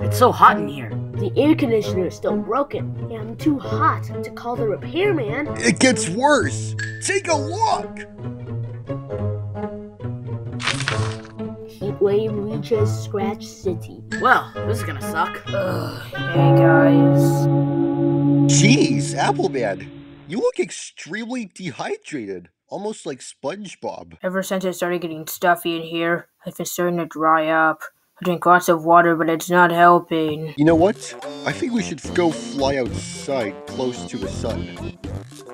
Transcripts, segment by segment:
It's so hot in here. The air conditioner is still broken, and I'm too hot to call the repairman. It gets worse. Take a look. Heatwave reaches Scratch City. Well, this is gonna suck. Ugh, hey guys. Jeez, Appleman, you look extremely dehydrated, almost like SpongeBob. Ever since I started getting stuffy in here, I've been starting to dry up. I drink lots of water, but it's not helping. You know what? I think we should go fly outside close to the sun.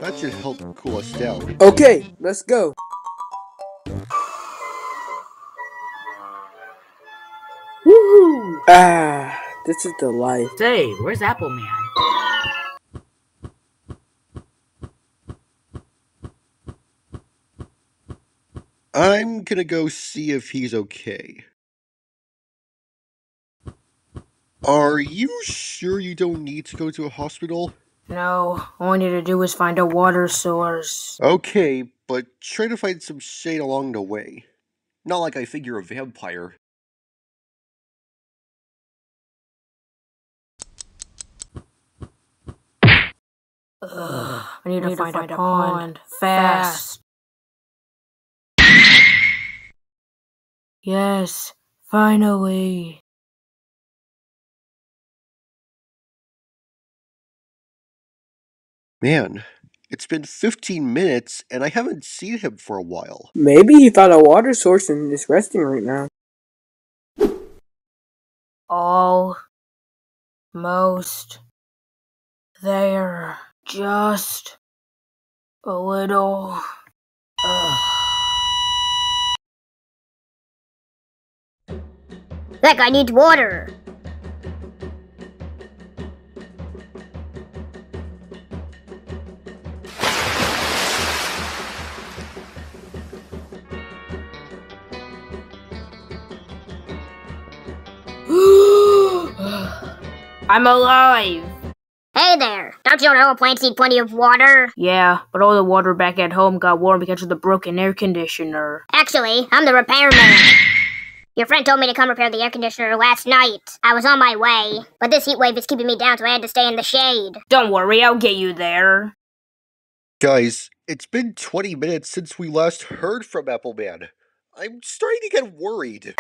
That should help cool us down. Okay, let's go. Woohoo! Ah, this is the life. Say, where's Apple Man? I'm gonna go see if he's okay. Are you sure you don't need to go to a hospital? No, all I need to do is find a water source. Okay, but try to find some shade along the way. Not like I think you're a vampire. Ugh, I need, to, find, a pond. Fast. Yes, finally. Man, it's been 15 minutes and I haven't seen him for a while. Maybe he found a water source and is resting right now. All most there. Just a little. Ugh. That guy needs water. I'm alive! Hey there, don't you know plants need plenty of water? Yeah, but all the water back at home got warm because of the broken air conditioner. Actually, I'm the repairman. Your friend told me to come repair the air conditioner last night. I was on my way, but this heat wave is keeping me down, so I had to stay in the shade. Don't worry, I'll get you there. Guys, it's been 20 minutes since we last heard from Appleman. I'm starting to get worried.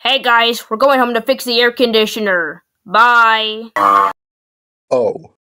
Hey guys, we're going home to fix the air conditioner. Bye. Oh.